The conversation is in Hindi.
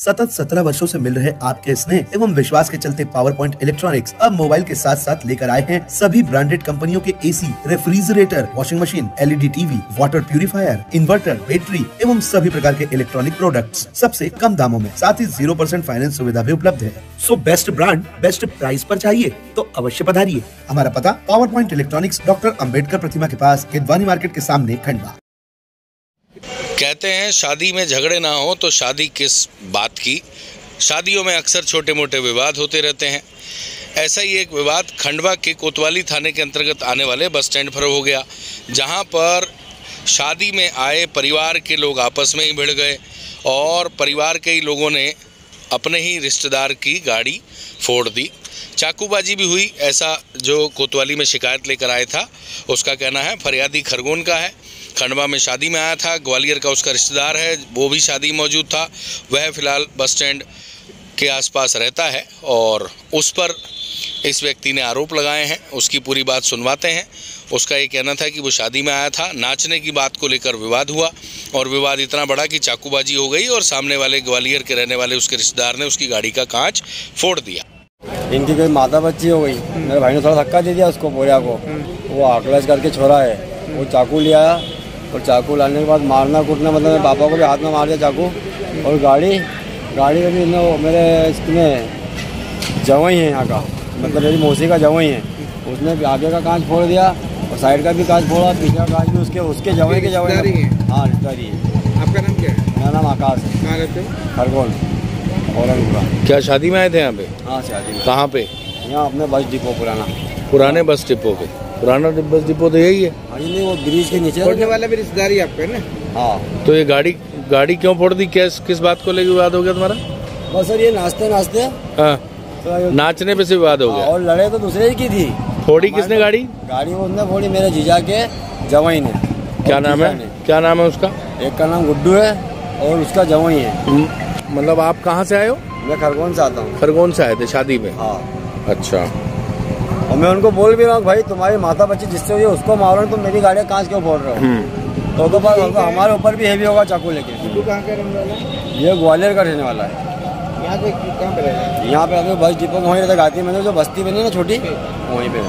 सतत सत्रह वर्षों से मिल रहे आपके स्नेह एवं विश्वास के चलते पावर पॉइंट इलेक्ट्रॉनिक्स अब मोबाइल के साथ साथ लेकर आए हैं सभी ब्रांडेड कंपनियों के AC refrigerator washing machine LED TV water purifier inverter battery एवं सभी प्रकार के इलेक्ट्रॉनिक प्रोडक्ट सबसे कम दामों में। साथ ही ज़ीरो परसेंट फाइनेंस सुविधा भी उपलब्ध है। So best brand best price आरोप चाहिए तो अवश्य पधारिए। हमारा पता power point electronics doctor Ambedkar प्रतिमा के पास किदवानी मार्केट के सामने खंडवा। कहते हैं, शादी में झगड़े ना हो तो शादी किस बात की? शादियों में अक्सर छोटे मोटे विवाद होते रहते हैं। ऐसा ही एक विवाद खंडवा के कोतवाली थाने के अंतर्गत आने वाले बस स्टैंड पर हो गया, जहाँ पर शादी में आए परिवार के लोग आपस में ही भिड़ गए और परिवार के ही लोगों ने अपने ही रिश्तेदार की गाड़ी फोड़ दी। चाकूबाजी भी हुई, ऐसा जो कोतवाली में शिकायत लेकर आया था, उसका कहना है, फरियादी खरगोन का है। खंडवा में शादी में आया था, ग्वालियर का उसका रिश्तेदार है, वो भी शादी मौजूद था, वह फ़िलहाल बस स्टैंड के आसपास रहता है और उस पर इस व्यक्ति ने आरोप लगाए हैं, उसकी पूरी बात सुनवाते हैं। उसका ये कहना था कि वो शादी में आया था, नाचने की बात को लेकर विवाद हुआ और विवाद इतना बड़ा कि चाकूबाजी हो गई और सामने वाले ग्वालियर के रहने वाले उसके रिश्तेदार ने उसकी गाड़ी का कांच फोड़ दिया। इनकी कोई माता बच्ची हो गई, मेरे भाई ने थोड़ा धक्का दे दिया उसको, बोरिया को। वो आकलस करके छोड़ा है, वो चाकू ले आया और चाकू लाने के बाद मारना कूटना मतलब मेरे पापा को भी हाथ में मार दिया चाकू। और गाड़ी गाड़ी में भी इन्हें मेरे इसमें जवई है यहाँ का मतलब मेरी मौसी का जवई है। उसने भी आगे का कांच फोड़ दिया और साइड का भी कांच फोड़ा पीछे का कांच भी उसके उसके जवई के जवई है? हाँ। रिश्तेदारी है। आपका नाम क्या है? मेरा नाम आकाश है। कहाँ रहते हो? खरगोन औरंगपुरा क्या शादी में आए थे यहाँ पे? हाँ शादी में। कहाँ पे? यहाँ अपने बस डिपो पुराना। पुराने बस डिपो पे। पुराना बस डिपो तो यही है। हाँ नहीं वो ब्रिज के नीचे फोड़ने वाला भी रिश्तेदारी आपका ना? हाँ। तो ये गाड़ी गाड़ी क्यों फोड़ दी? किस किस बात को लेकर विवाद हो गया तुम्हारा? बस सर ये नाचते नाचते हाँ। तो नाचने पे से विवाद हो हाँ, गया। और लड़े तो दूसरे की थी। फोड़ी किसने गाड़ी? गाड़ी वो उसने फोड़ी मेरे जीजा के जवाई ने। क्या नाम है? क्या नाम है उसका? एक का नाम गुड्डू है और उसका जवाई है। हम्म, मतलब आप कहाँ से आए हो? मैं खरगोन से आता हूँ। खरगोन से आए थे शादी में? हाँ। अच्छा। और मैं उनको बोल भी रहा हूँ भाई तुम्हारी माता बच्ची जिससे हुई है उसको मारो तुम मेरी गाड़ी का कांच क्यों फोड़ रहे हो? हम्म। तो तो बार हमारे ऊपर भी हेवी होगा चाकू लेके। गुड्डू कहाँ का रहने वाला है? ये ग्वालियर का रहने वाला है। यहाँ पे कहाँ पे रहता है? यहाँ पे अभी बस डिपो में वहीं रहता गाती मैंने जो बस्ती बनी ना छोटी? वहीं पे।